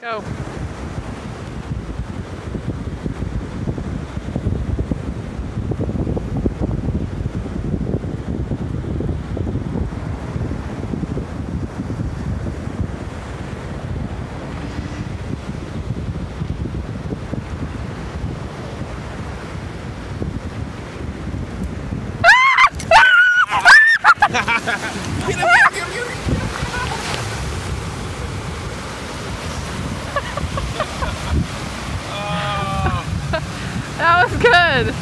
Go. Ah! get him, get him, get him. good.